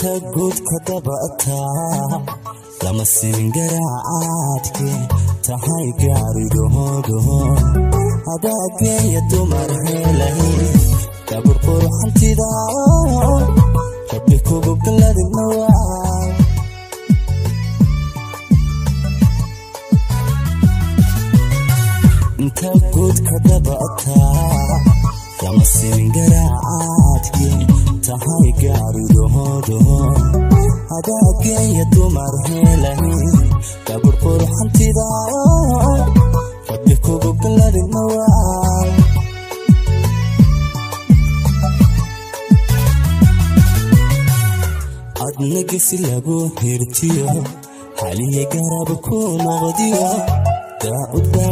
inta guudka dabataa lama simin garaacaadke tahay gaaridohodoho hadaageeya dumar helay gabur qurxantida rabbi kugu galadinawaa inta guudka dabataa lama simin garaacaadke tahay gaaridohodoho hadaageeya dumar helay gabur qurxantida rabbi kugu galadinawaa adnagasi lagu hirtiyo haliya garab ku noqdiyo farxadda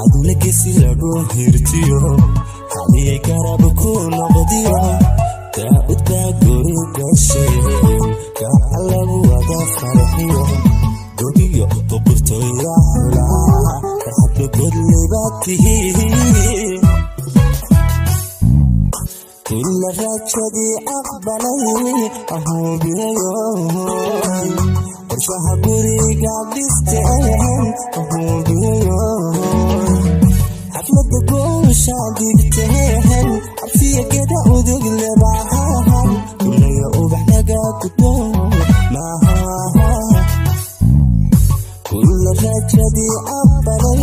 adnagasi lagu hirtiyo haliya garab ku noqdiyo daa'ud baa guri gasheen gaca lagu wada farxiyo gobiyo boqortooya xulaa baa tihiin kula raajadii aqbalay ahuubiyayo qorshaha guriga ahuubiyayo xaflada goosha digteen cabsiya geda udug lebahan kulaya ubax naga gudo maaha kula raajadii aqbalay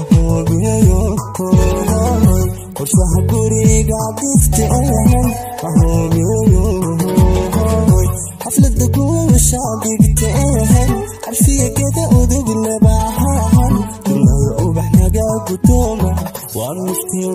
ahuubiyayo qorshaha guriga dhisteen ahuubiyayo xaflada goosha digteen cabsiya geda udug lebahan kulaya ubax naga gudooma. Waa muftiin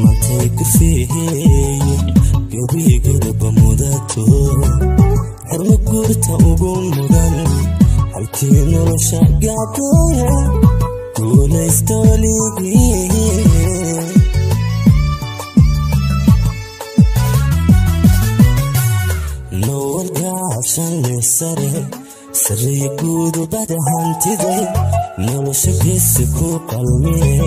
nolosha geesi ku qalmiye daa'ud garabkiisa joog lagardadiga caashaqo hogana garantiina siiye nowalgaashanle sare sareeya guudubada hantiday nolosha geesi ku qalmiye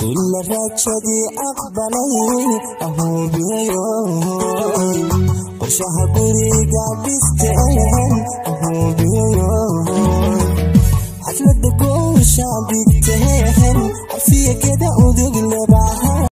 kula raajadii aqbalay ahuubiyayo qorshaha guriga dhisteen ahuubiyayo xaflada goosha digteen cafiya geda udug lebaha